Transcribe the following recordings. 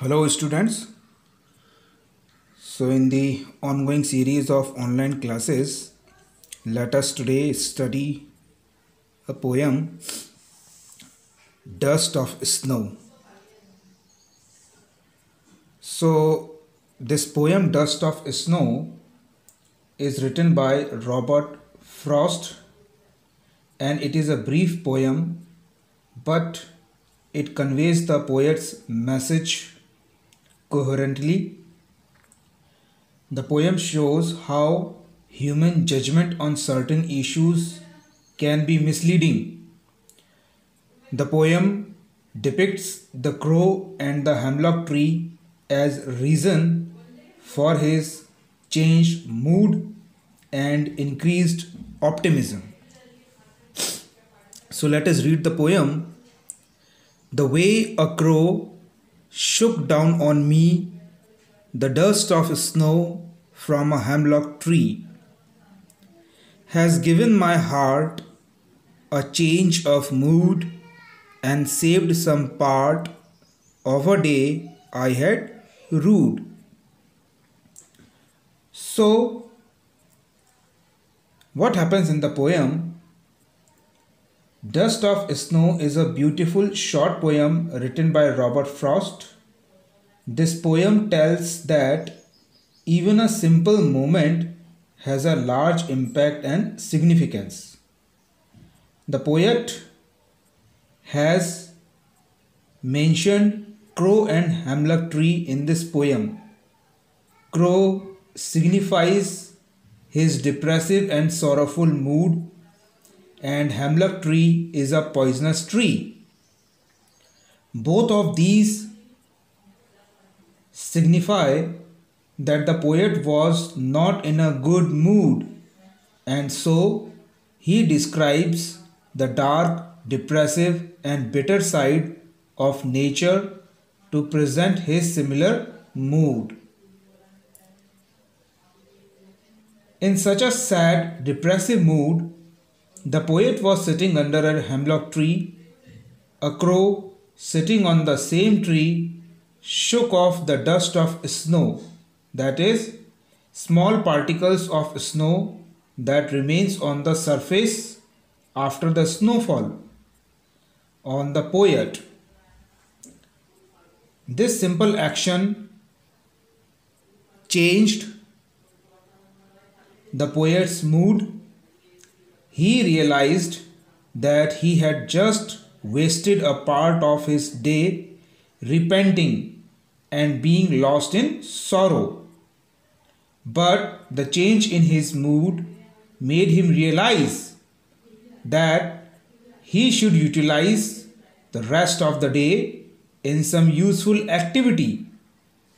Hello students. So in the ongoing series of online classes, let us today study a poem Dust of Snow. So this poem Dust of Snow is written by Robert Frost and it is a brief poem but it conveys the poet's message coherently. The poem shows how human judgment on certain issues can be misleading. The poem depicts the crow and the hemlock tree as reason for his changed mood and increased optimism. So let us read the poem. The way a crow shook down on me the dust of snow from a hemlock tree has given my heart a change of mood and saved some part of a day I had rued. So, what happens in the poem? Dust of Snow is a beautiful short poem written by Robert Frost. This poem tells that even a simple moment has a large impact and significance. The poet has mentioned crow and hemlock tree in this poem. Crow signifies his depressive and sorrowful mood and hemlock tree is a poisonous tree. Both of these signify that the poet was not in a good mood and so he describes the dark, depressive and bitter side of nature to present his similar mood. In such a sad, depressive mood, the poet was sitting under a hemlock tree. A crow sitting on the same tree shook off the dust of snow, that is, small particles of snow that remains on the surface after the snowfall on the poet. This simple action changed the poet's mood he realized that he had just wasted a part of his day repenting and being lost in sorrow. But the change in his mood made him realize that he should utilize the rest of the day in some useful activity.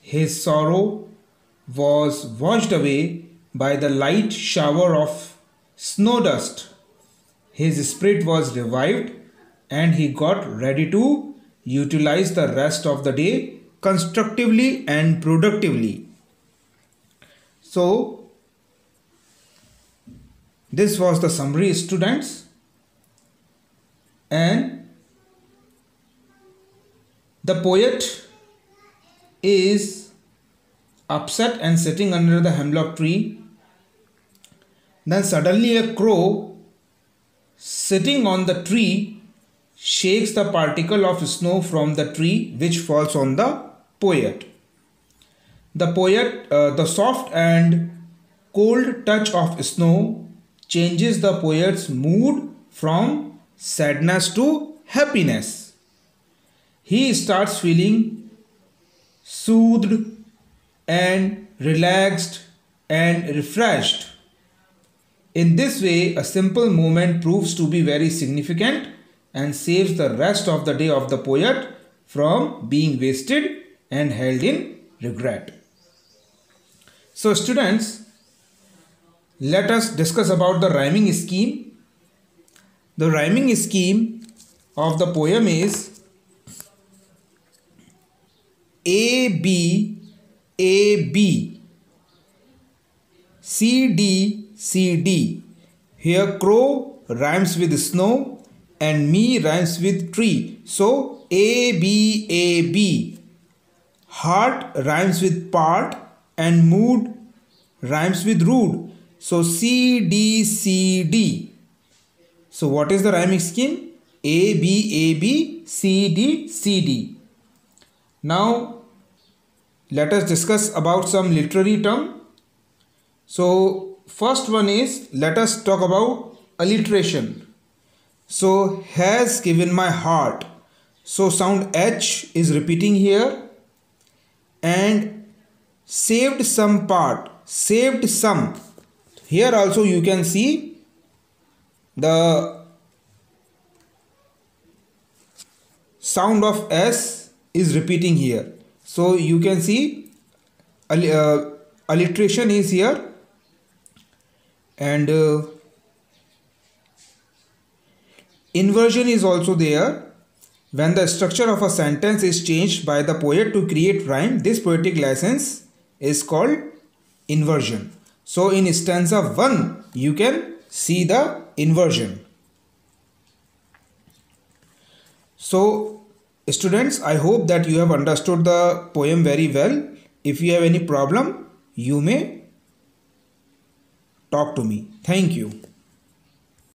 His sorrow was washed away by the light shower of snow dust. His spirit was revived and he got ready to utilize the rest of the day constructively and productively. So, this was the summary students and the poet is upset and sitting under the hemlock tree then suddenly a crow sitting on the tree shakes the particle of snow from the tree which falls on the poet. The poet, uh, the soft and cold touch of snow changes the poet's mood from sadness to happiness. He starts feeling soothed and relaxed and refreshed. In this way, a simple movement proves to be very significant and saves the rest of the day of the poet from being wasted and held in regret. So students, let us discuss about the rhyming scheme. The rhyming scheme of the poem is A B A B C D CD. Here crow rhymes with snow and me rhymes with tree. So A B A B. heart rhymes with part and mood rhymes with rued. So C D C D. So what is the rhyming scheme? A B A B C D C D. Now let us discuss about some literary term. So first one is let us talk about alliteration. So has given my heart. So sound H is repeating here. And saved some part. Saved some. Here also you can see the sound of s is repeating here. So you can see uh, alliteration is here and uh, inversion is also there when the structure of a sentence is changed by the poet to create rhyme, this poetic license is called inversion. So in stanza 1, you can see the inversion. So students, I hope that you have understood the poem very well. If you have any problem, you may talk to me. Thank you.